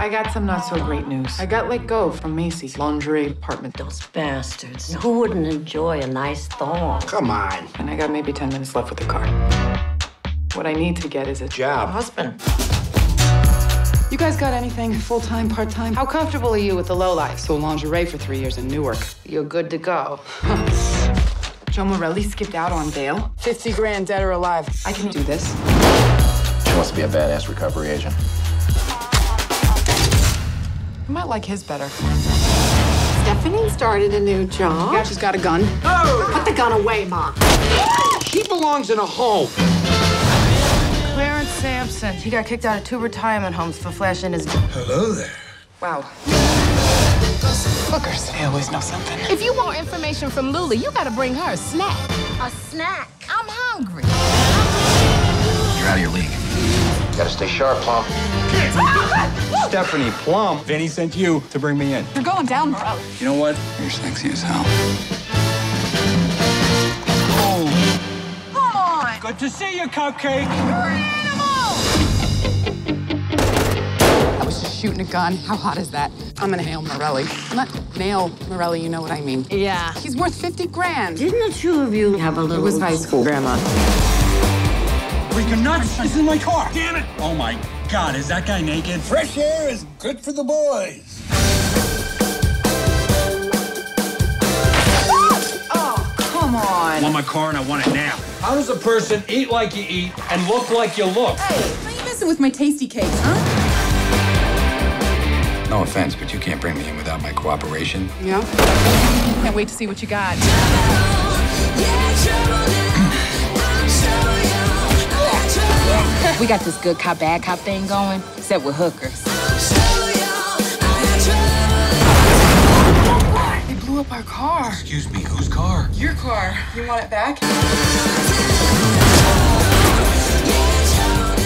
I got some not so great news. I got let go from Macy's lingerie department. Those bastards. Who wouldn't enjoy a nice thong? Come on. And I got maybe 10 minutes left with the car. What I need to get is a Job. Husband. You guys got anything full time, part time? How comfortable are you with the low life? Sold lingerie for three years in Newark. You're good to go. Joe Morelli skipped out on bail. 50 grand, dead or alive. I can do this. She wants to be a badass recovery agent. I might like his better. Stephanie started a new job. Yeah, she's got a gun. Oh! Put the gun away, Mom. She belongs in a home. Clarence Sampson. He got kicked out of two retirement homes for flashing his. Hello there. Wow. Hookers. They always know something. If you want information from Lula, you gotta bring her a snack. A snack. I'm hungry. You're out of your league. Gotta stay sharp, Plum. Stephanie Plum. Vinny sent you to bring me in. You're going down, bro. You know what? You're sexy as hell. Come on. Good to see you, Cupcake. I was just shooting a gun. How hot is that? I'm gonna hail Morelli. Not nail Morelli, you know what I mean. Yeah. He's worth 50 grand. Didn't the two of you have a little... It little... was high school, Grandma. Freaking nuts. This is my car. Damn it. Oh my God, is that guy naked? Fresh air is good for the boys. Ah! Oh, come I on. want my car and I want it now. How does a person eat like you eat and look like you look? Hey, are you messing with my Tastykakes, huh? No offense, but you can't bring me in without my cooperation. Yeah. Can't wait to see what you got. We got this good cop, bad cop thing going, except with hookers. They blew up our car. Excuse me, whose car? Your car. You want it back?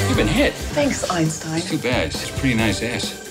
You've been hit. Thanks, Einstein. Too bad. It's a pretty nice ass.